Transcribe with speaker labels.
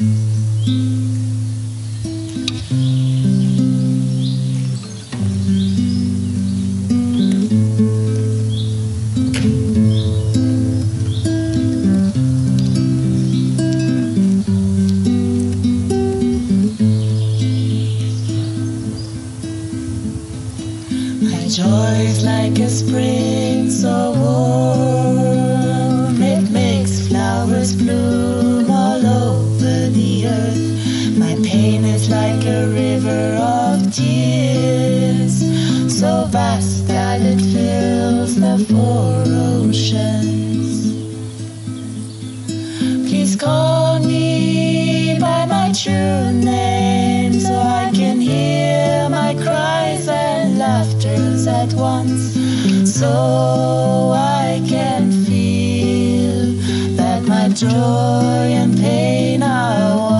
Speaker 1: My joy is like a spring so warm. Always call me by my true name so I can hear my cries and laughters at once. So I can feel that my joy and pain are one.